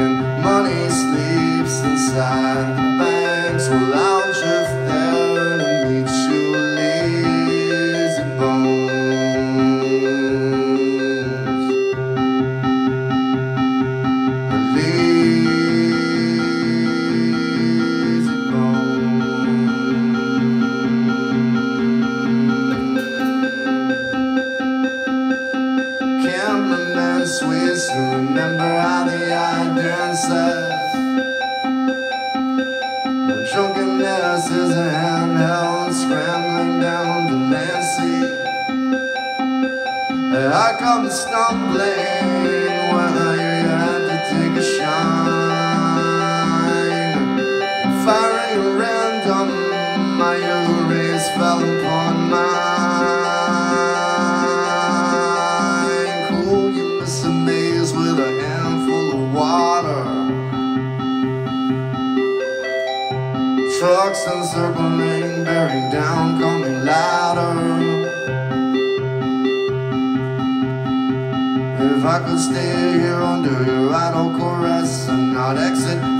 and money sleeps inside the banks, well, To remember how the eye dances. The drunkenness is a handheld scrambling down the Nancy. I come stumbling when I had to take a shine. Firing random, my rays fell upon mine. Trucks encircling, bearing down, coming louder. If I could stay here under your idle caress and not exit